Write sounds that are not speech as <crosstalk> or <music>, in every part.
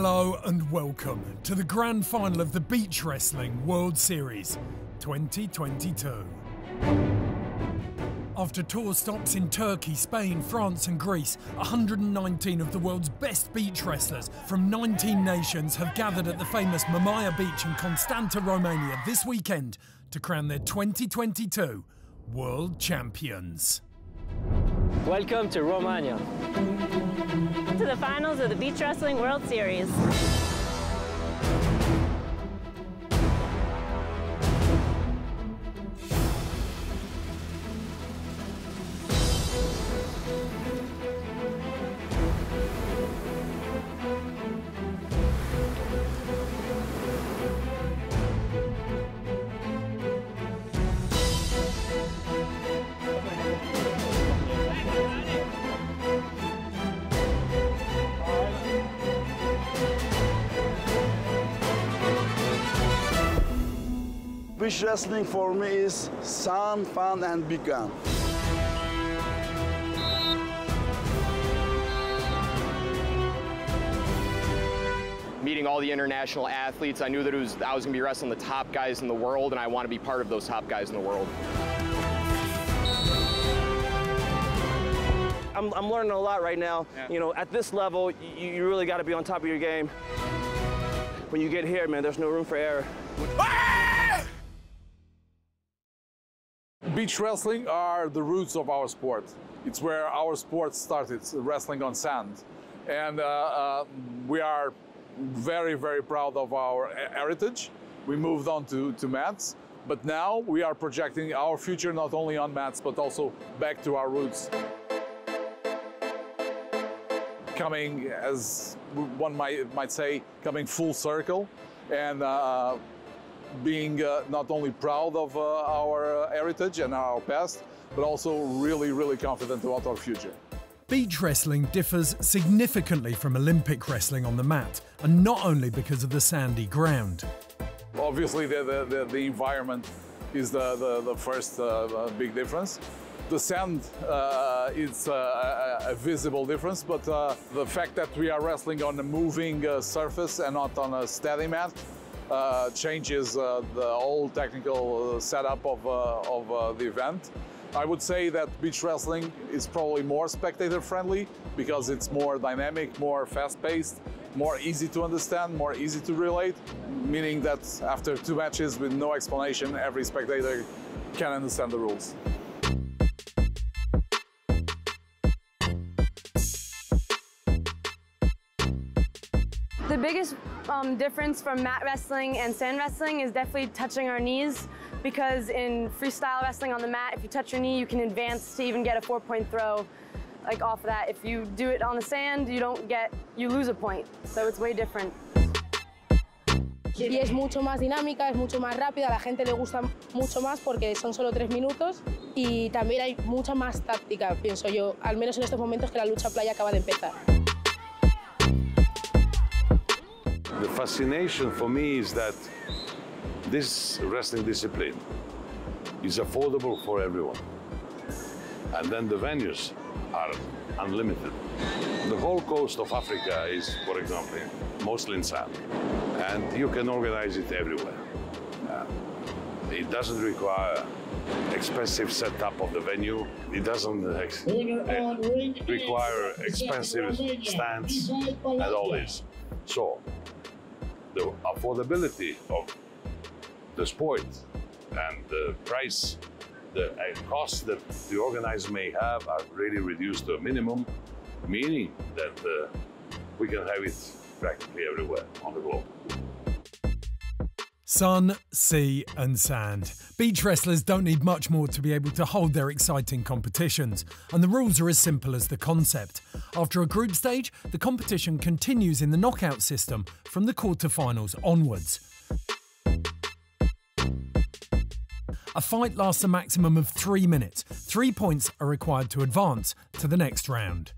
Hello and welcome to the grand final of the Beach Wrestling World Series 2022. After tour stops in Turkey, Spain, France, and Greece, 119 of the world's best beach wrestlers from 19 nations have gathered at the famous Mamaia Beach in Constanta, Romania this weekend to crown their 2022 World Champions. Welcome to Romania. To the finals of the Beach Wrestling World Series. Beach wrestling for me is sun, fun, and big gun. meeting all the international athletes. I knew that it was, I was going to be wrestling the top guys in the world, and I want to be part of those top guys in the world. I'm, I'm learning a lot right now. You know, at this level, you, you really got to be on top of your game. When you get here, man, there's no room for error. Beach wrestling are the roots of our sport. It's where our sport started, wrestling on sand. And uh, uh, we are very, very proud of our heritage. We moved on to, to mats, but now we are projecting our future not only on mats, but also back to our roots. Coming, as one might, might say, coming full circle and uh, being uh, not only proud of uh, our uh, heritage and our past, but also really, really confident about our future. Beach wrestling differs significantly from Olympic wrestling on the mat, and not only because of the sandy ground. Obviously, the, the, the, environment is the, the, the first uh, big difference. The sand uh, is uh, a, a, visible difference, but uh, the fact that we are wrestling on a moving uh, surface and not on a steady mat uh, changes uh, the whole technical uh, setup of, uh, of the event. I would say that beach wrestling is probably more spectator friendly because it's more dynamic, more fast paced, more easy to understand, more easy to relate, meaning that after two matches with no explanation, every spectator can understand the rules. The biggest um, difference from mat wrestling and sand wrestling is definitely touching our knees because in freestyle wrestling on the mat, if you touch your knee, you can advance to even get a four-point throw like off of that. If you do it on the sand, you don't get, you lose a point. So it's way different. Y es mucho más dinámica, es mucho más rápida, a la gente le gusta mucho más porque son solo tres minutos y también hay mucha más táctica, pienso yo, al menos en estos momentos que la lucha playa acaba de empezar. The fascination for me is that this wrestling discipline is affordable for everyone. And then the venues are unlimited. The whole coast of Africa is, for example, mostly in sand. And you can organize it everywhere. Uh, it doesn't require expensive setup of the venue. It doesn't uh, require expensive stands and all this. So the affordability of the sport and the price, the costs that the organizer may have are really reduced to a minimum, meaning that uh, we can have it practically everywhere on the globe. Sun, sea, and sand. Beach wrestlers don't need much more to be able to hold their exciting competitions, and the rules are as simple as the concept. After a group stage, the competition continues in the knockout system from the quarterfinals onwards. A fight lasts a maximum of three minutes. Three points are required to advance to the next round.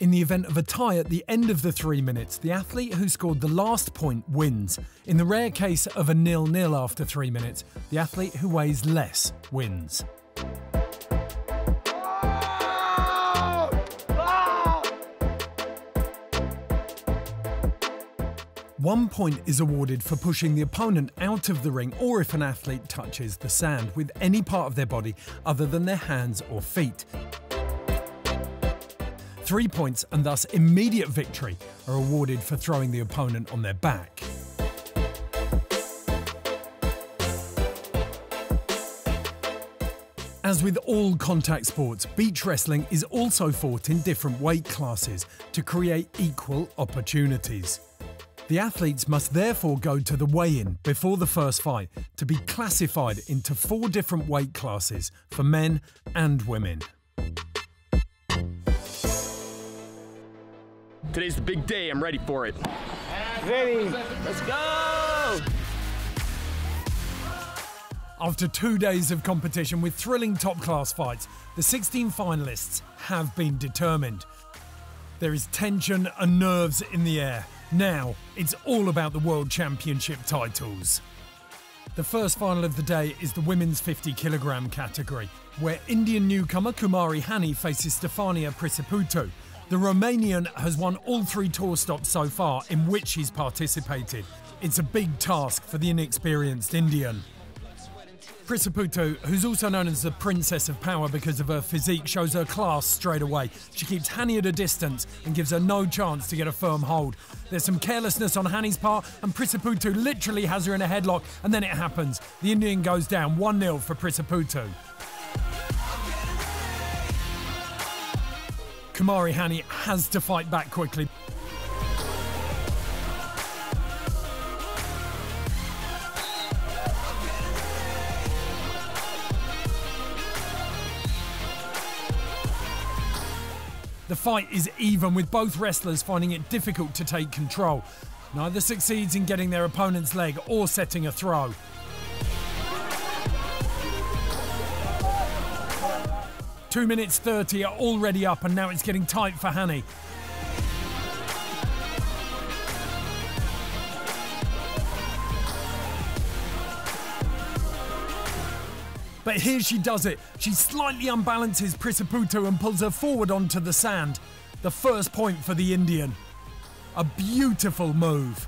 In the event of a tie at the end of the three minutes, the athlete who scored the last point wins. In the rare case of a nil-nil after three minutes, the athlete who weighs less wins. One point is awarded for pushing the opponent out of the ring or if an athlete touches the sand with any part of their body other than their hands or feet. Three points and thus immediate victory are awarded for throwing the opponent on their back. As with all contact sports, beach wrestling is also fought in different weight classes to create equal opportunities. The athletes must therefore go to the weigh in before the first fight to be classified into four different weight classes for men and women. Today's the big day. I'm ready for it. Ready. Let's go. After two days of competition with thrilling top class fights, the 16 finalists have been determined. There is tension and nerves in the air. Now, it's all about the World Championship titles. The first final of the day is the women's 50 kilogram category, where Indian newcomer Kumari Hani faces Stefania Priceputu. The Romanian has won all three tour stops so far in which he's participated. It's a big task for the inexperienced Indian. Priceputu, who's also known as the Princess of Power because of her physique, shows her class straight away. She keeps Hani at a distance and gives her no chance to get a firm hold. There's some carelessness on Hani's part, and Priceputu literally has her in a headlock, and then it happens. The Indian goes down 1 0 for Priceputu. Kumari Hani has to fight back quickly. The fight is even, with both wrestlers finding it difficult to take control. Neither succeeds in getting their opponent's leg or setting a throw. Two minutes 30 are already up, and now it's getting tight for Hani. But here she does it. She slightly unbalances Priceputu and pulls her forward onto the sand. The first point for the Indian. A beautiful move.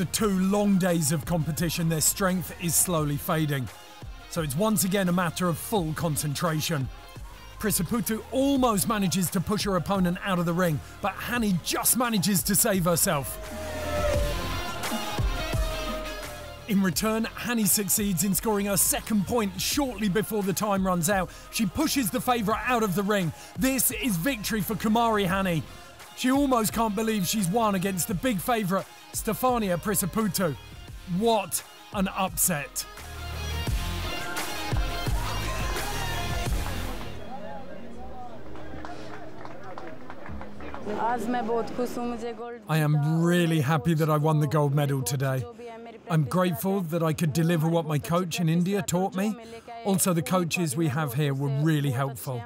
After two long days of competition, their strength is slowly fading. So it's once again a matter of full concentration. Priceputu almost manages to push her opponent out of the ring, but Hani just manages to save herself. In return, Hani succeeds in scoring her second point shortly before the time runs out. She pushes the favourite out of the ring. This is victory for Kumari Hani. She almost can't believe she's won against the big favourite, Stefania Priceputu. What an upset. I am really happy that I won the gold medal today. I'm grateful that I could deliver what my coach in India taught me. Also, the coaches we have here were really helpful.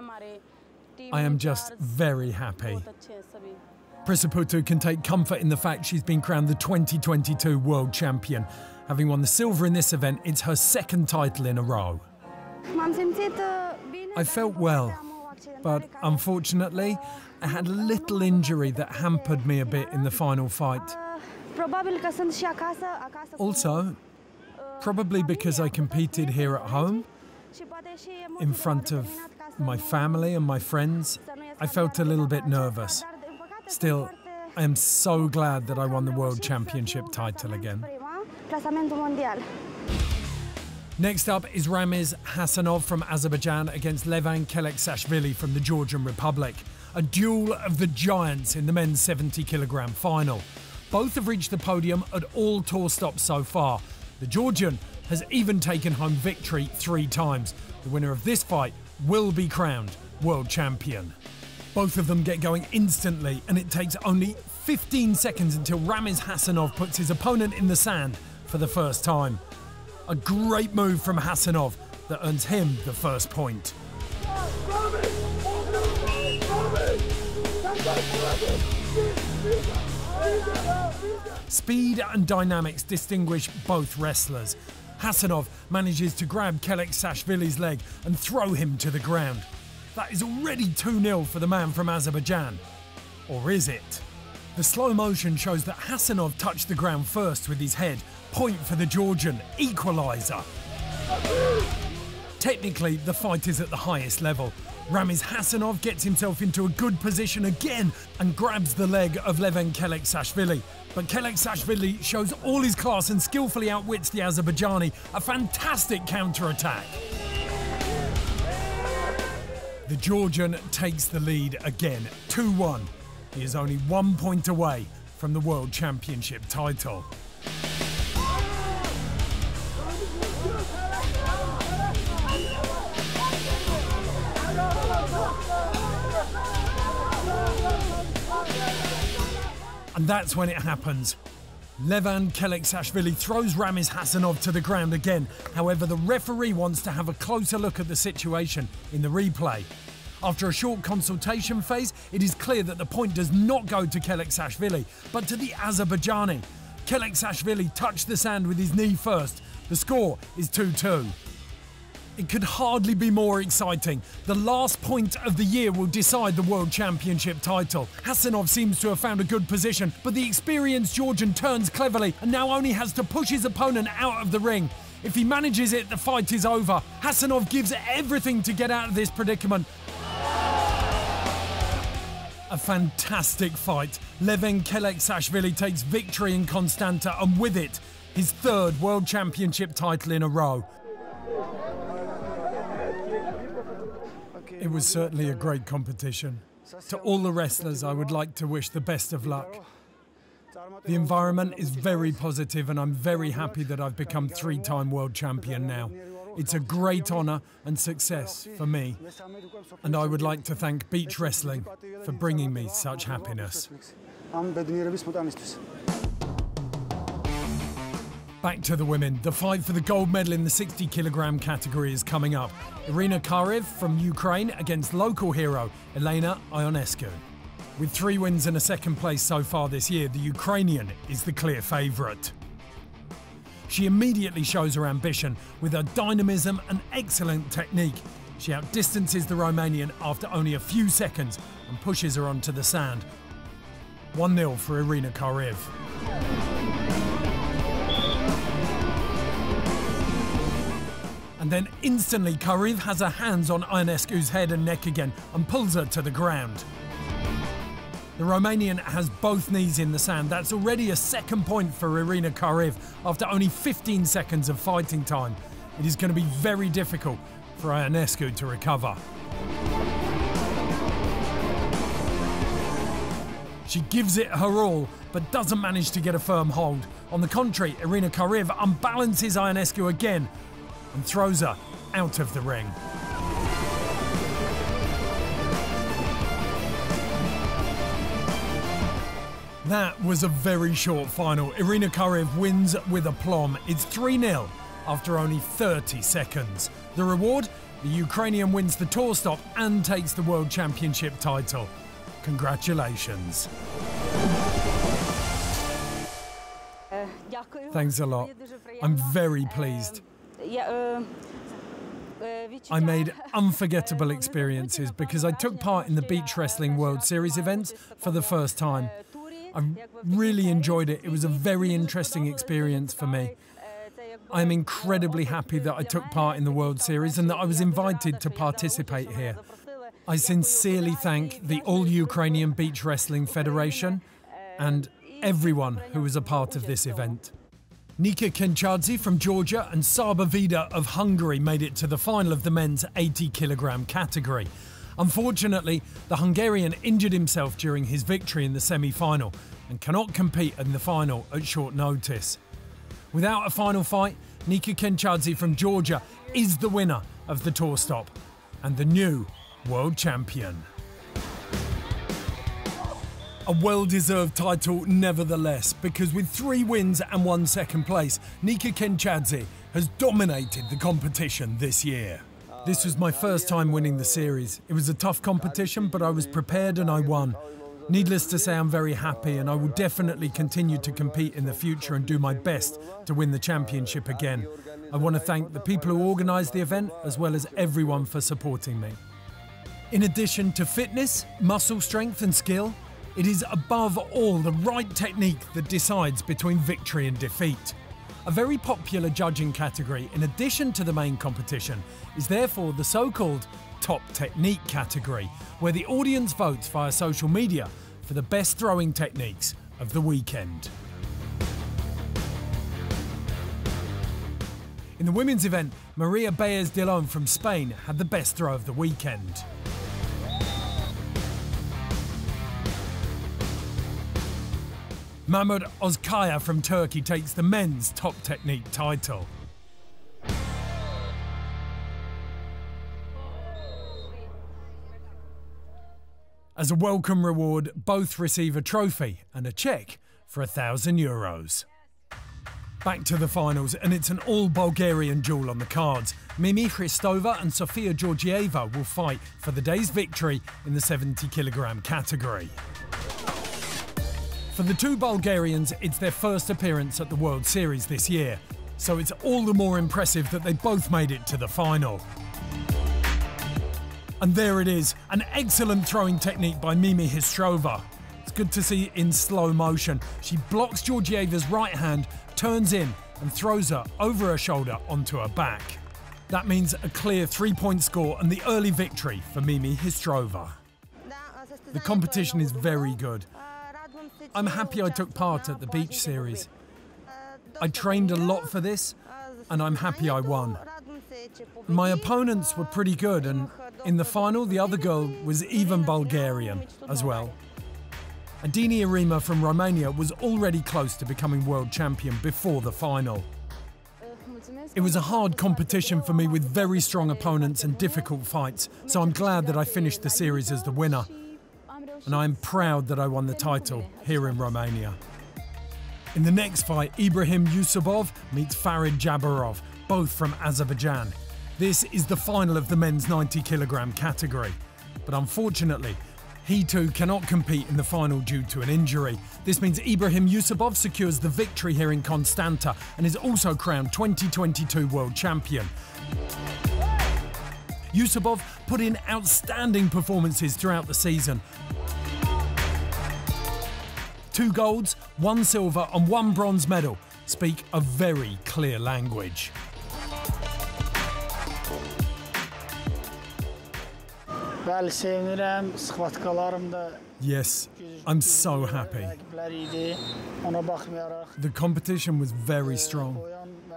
I am just very happy. Priceputu can take comfort in the fact she's been crowned the 2022 World Champion. Having won the silver in this event, it's her second title in a row. I felt well, but unfortunately, I had a little injury that hampered me a bit in the final fight. Also, probably because I competed here at home, in front of my family and my friends, I felt a little bit nervous. Still, I am so glad that I won the World Championship title again. Next up is Ramiz Hasanov from Azerbaijan against Levan Keleksashvili from the Georgian Republic. A duel of the giants in the men's 70 kilogram final. Both have reached the podium at all tour stops so far. The Georgian has even taken home victory three times. The winner of this fight will be crowned world champion. Both of them get going instantly, and it takes only 15 seconds until Ramiz Hasanov puts his opponent in the sand for the first time. A great move from Hasanov that earns him the first point. Speed and dynamics distinguish both wrestlers. Hasanov manages to grab Keleksashvili's leg and throw him to the ground. That is already 2 0 for the man from Azerbaijan. Or is it? The slow motion shows that Hasanov touched the ground first with his head. Point for the Georgian, equaliser. Technically, the fight is at the highest level. Ramiz Hasanov gets himself into a good position again and grabs the leg of Levan Keleksashvili. But Keleksashvili shows all his class and skillfully outwits the Azerbaijani. A fantastic counter-attack. The Georgian takes the lead again, 2-1. He is only one point away from the World Championship title. And that's when it happens. Levan Keleksashvili throws Ramiz Hasanov to the ground again. However, the referee wants to have a closer look at the situation in the replay. After a short consultation phase, it is clear that the point does not go to Keleksashvili, but to the Azerbaijani. Keleksashvili touched the sand with his knee first. The score is 2 2. It could hardly be more exciting. The last point of the year will decide the World Championship title. Hasanov seems to have found a good position, but the experienced Georgian turns cleverly and now only has to push his opponent out of the ring. If he manages it, the fight is over. Hasanov gives everything to get out of this predicament. A fantastic fight. Levan Keleksashvili takes victory in Constanta and with it, his third World Championship title in a row. It was certainly a great competition. To all the wrestlers, I would like to wish the best of luck. The environment is very positive, and I'm very happy that I've become three time world champion now. It's a great honour and success for me, and I would like to thank Beach Wrestling for bringing me such happiness. Back to the women. The fight for the gold medal in the 60 kilogram category is coming up. Irina Karev from Ukraine against local hero Elena Ionescu. With three wins and a second place so far this year, the Ukrainian is the clear favourite. She immediately shows her ambition with her dynamism and excellent technique. She outdistances the Romanian after only a few seconds and pushes her onto the sand. 1 0 for Irina Karev. And then instantly Karev has her hands on Ionescu's head and neck again and pulls her to the ground. The Romanian has both knees in the sand. That's already a second point for Irina Karev after only 15 seconds of fighting time. It is going to be very difficult for Ionescu to recover. She gives it her all, but doesn't manage to get a firm hold. On the contrary, Irina Karev unbalances Ionescu again and throws her out of the ring. That was a very short final. Irina Karev wins with aplomb. It's 3 0 after only 30 seconds. The reward? The Ukrainian wins the tour stop and takes the World Championship title. Congratulations. Thanks a lot. I'm very pleased. I made unforgettable <laughs> experiences because I took part in the Beach Wrestling World Series events for the first time. I really enjoyed it. It was a very interesting experience for me. I'm incredibly happy that I took part in the World Series and that I was invited to participate here. I sincerely thank the All Ukrainian Beach Wrestling Federation and everyone who was a part of this event. Nika Kenchadze from Georgia and Saba Vida of Hungary made it to the final of the men's 80 kilogram category. Unfortunately, the Hungarian injured himself during his victory in the semi final and cannot compete in the final at short notice. Without a final fight, Nika Kenchadze from Georgia is the winner of the tour stop and the new world champion. A well deserved title, nevertheless, because with three wins and one second place, Nika Kenchadze has dominated the competition this year. This was my first time winning the series. It was a tough competition, but I was prepared and I won. Needless to say, I'm very happy and I will definitely continue to compete in the future and do my best to win the championship again. I want to thank the people who organised the event as well as everyone for supporting me. In addition to fitness, muscle strength, and skill, it is above all the right technique that decides between victory and defeat. A very popular judging category, in addition to the main competition, is therefore the so called top technique category, where the audience votes via social media for the best throwing techniques of the weekend. In the women's event, Maria Baez Dillon from Spain had the best throw of the weekend. Mahmoud Ozkaya from Turkey takes the men's top technique title. As a welcome reward, both receive a trophy and a cheque for a thousand euros. Back to the finals, and it's an all Bulgarian duel on the cards. Mimi Hristova and Sofia Georgieva will fight for the day's victory in the 70 kilogram category. For the two Bulgarians, it's their first appearance at the World Series this year, so it's all the more impressive that they both made it to the final. And there it is, an excellent throwing technique by Mimi Hristova. It's good to see in slow motion. She blocks Georgieva's right hand turns in and throws her over her shoulder onto her back. That means a clear three point score and the early victory for Mimi Hristova. The competition is very good. I'm happy I took part at the beach series. I trained a lot for this and I'm happy I won. My opponents were pretty good, and in the final, the other girl was even Bulgarian as well. Adini Arima from Romania was already close to becoming world champion before the final. It was a hard competition for me with very strong opponents and difficult fights, so I'm glad that I finished the series as the winner. And I'm proud that I won the title here in Romania. In the next fight, Ibrahim Yusubov meets Farid Jabarov, both from Azerbaijan. This is the final of the men's 90 kilogram category. But unfortunately, he too cannot compete in the final due to an injury. This means Ibrahim Yusubov secures the victory here in Constanta and is also crowned 2022 world champion. Yusubov put in outstanding performances throughout the season. Two golds, one silver, and one bronze medal speak a very clear language. Bəli, sevinirəm. Sxvatkalarım da Yes, I'm so happy. rəqiblər idi. Ona baxmayaraq The competition was very strong.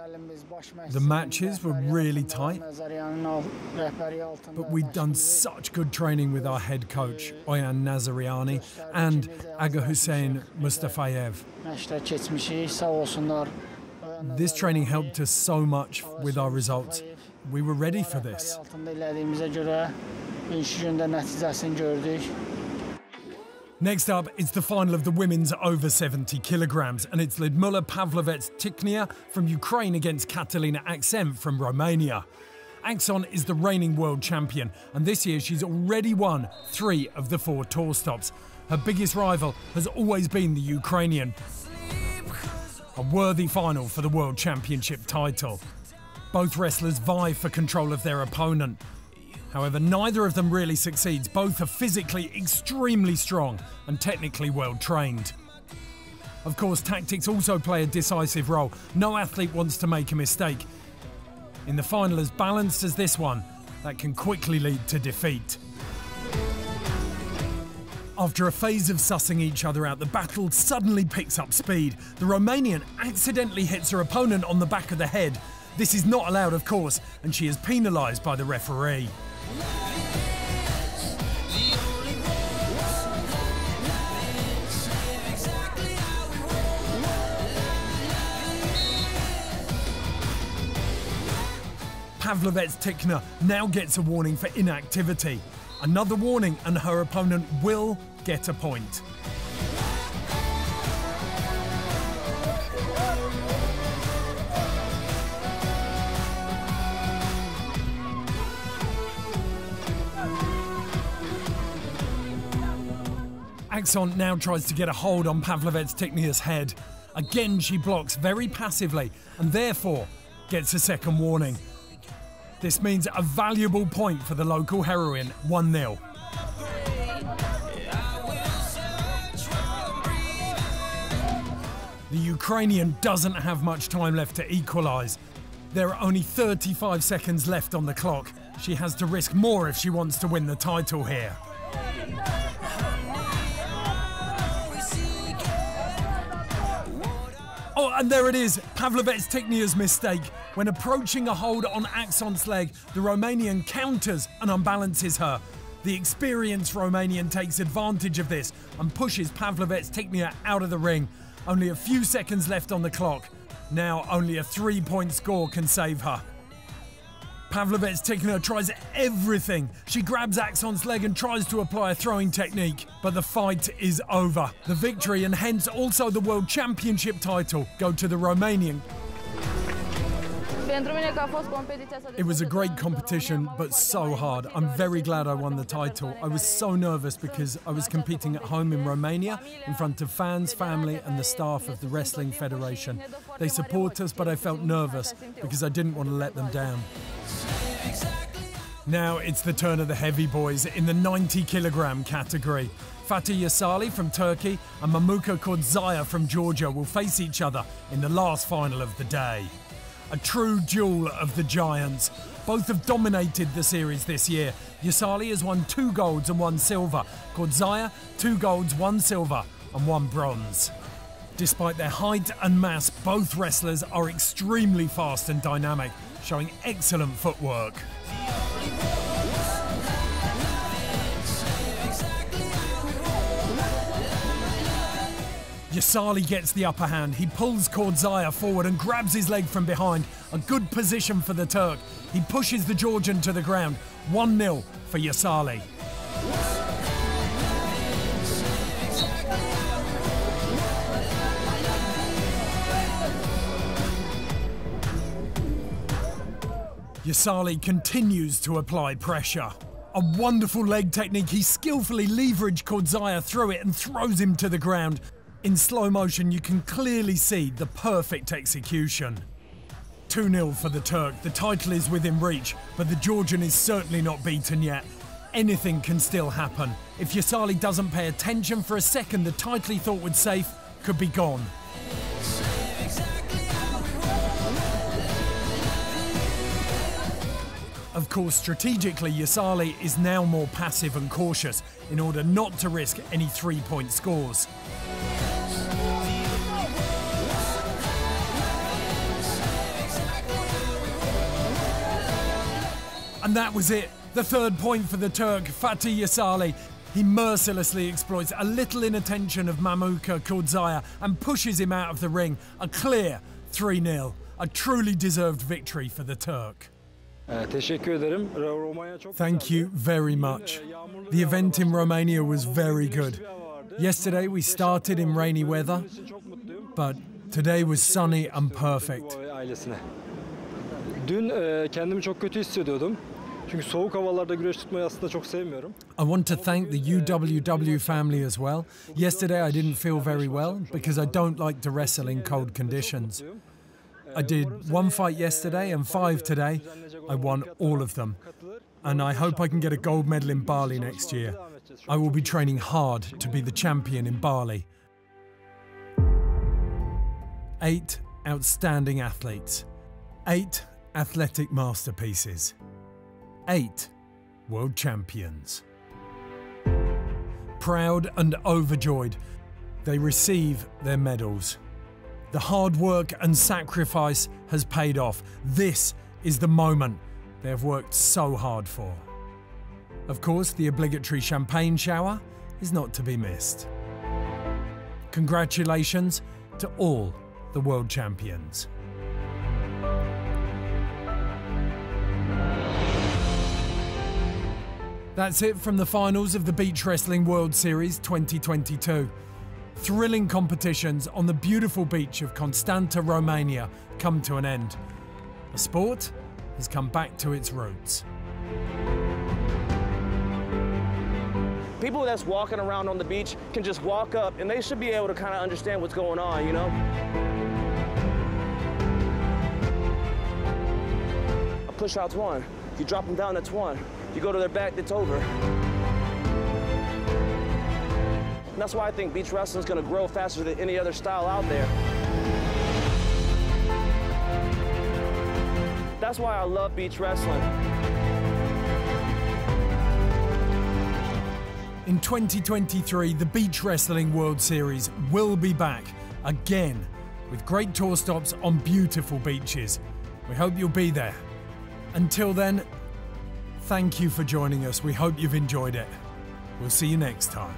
Oyan müəllimimiz baş məşqçimiz The matches were really tight. Nəzəryanın al- rəhbəri altında But we'd done such good training with our head coach, Oyan Nazariani, and Aga Hussein Mustafayev. məşqlər keçmişik. Sağ olsunlar. Oyan This training helped us so much with our results. We were ready for this. Next up, it's the final of the women's over 70 kilograms, and it's Lidmula Pavlovets Tiknia from Ukraine against Catalina Axente from Romania. Axente is the reigning world champion, and this year she's already won three of the four tour stops. Her biggest rival has always been the Ukrainian. A worthy final for the World Championship title. Both wrestlers vie for control of their opponent. However, neither of them really succeeds. Both are physically extremely strong and technically well trained. Of course, tactics also play a decisive role. No athlete wants to make a mistake. In the final as balanced as this one, that can quickly lead to defeat. After a phase of sussing each other out, the battle suddenly picks up speed. The Romanian accidentally hits her opponent on the back of the head. This is not allowed, of course, and she is penalised by the referee. Pavlovets Tikna now gets a warning for inactivity. Another warning, and her opponent will get a point. Axente now tries to get a hold on Pavlovets head. Again, she blocks very passively and therefore gets a second warning. This means a valuable point for the local heroine, 1 0. The Ukrainian doesn't have much time left to equalise. There are only 35 seconds left on the clock. She has to risk more if she wants to win the title here. And there it is, Pavlovets Tiknia's mistake. When approaching a hold on Axente's leg, the Romanian counters and unbalances her. The experienced Romanian takes advantage of this and pushes Pavlovets Tiknia out of the ring. Only a few seconds left on the clock. Now only a three point score can save her. Pavlovets Tiknia tries everything. She grabs Axente's leg and tries to apply a throwing technique, but the fight is over. The victory and hence also the World Championship title go to the Romanian. It was a great competition, but so hard. I'm very glad I won the title. I was so nervous because I was competing at home in Romania in front of fans, family, and the staff of the Wrestling Federation. They support us, but I felt nervous because I didn't want to let them down. Now it's the turn of the heavy boys in the 90 kilogram category. Fatih Yasali from Turkey and Mamuka Kurdzaya from Georgia will face each other in the last final of the day a true duel of the giants. Both have dominated the series this year. Yasali has won two golds and one silver. Kurdzaya, two golds, one silver, and one bronze. Despite their height and mass, both wrestlers are extremely fast and dynamic, showing excellent footwork. Yasali gets the upper hand. He pulls Kurdzaya forward and grabs his leg from behind. A good position for the Turk. He pushes the Georgian to the ground. 1 0 for Yasali. Yasali continues to apply pressure. A wonderful leg technique. He skillfully leveraged Kurdzaya through it and throws him to the ground. In slow motion, you can clearly see the perfect execution. 2 0 for the Turk. The title is within reach, but the Georgian is certainly not beaten yet. Anything can still happen. If Yasali doesn't pay attention for a second, the title he thought would safe could be gone. Of course, strategically, Yasali is now more passive and cautious in order not to risk any three point scores. And that was it. The third point for the Turk, Fatih Yasali. He mercilessly exploits a little inattention of Mamuka Kurdzaya and pushes him out of the ring. A clear 3 0. A truly deserved victory for the Turk. Thank you very much. The event in Romania was very good. Yesterday we started in rainy weather, but today was sunny and perfect. Dün kendimi çok kötü hissediyordum. Çünkü soğuk havalarda güreş tutmayı aslında çok sevmiyorum. I want to thank the UWW family as well. Yesterday I didn't feel very well because I don't like to wrestle in cold conditions. I did one fight yesterday and five today. I won all of them. And I hope I can get a gold medal in Bali next year. I will be training hard to be the champion in Bali. Eight outstanding athletes. Eight athletic masterpieces eight world champions. Proud and overjoyed, they receive their medals. The hard work and sacrifice has paid off. This is the moment they have worked so hard for. Of course, the obligatory champagne shower is not to be missed. Congratulations to all the world champions. That's it from the finals of the Beach Wrestling World Series 2022. Thrilling competitions on the beautiful beach of Constanta, Romania come to an end. The sport has come back to its roots. People that's walking around on the beach can just walk up and they should be able to kind of understand what's going on, you know? A push out's one. You drop them down, that's one. You go to their back, it's over. And that's why I think beach wrestling is going to grow faster than any other style out there. That's why I love beach wrestling. In 2023, the Beach Wrestling World Series will be back again with great tour stops on beautiful beaches. We hope you'll be there. Until then, thank you for joining us. We hope you've enjoyed it. We'll see you next time.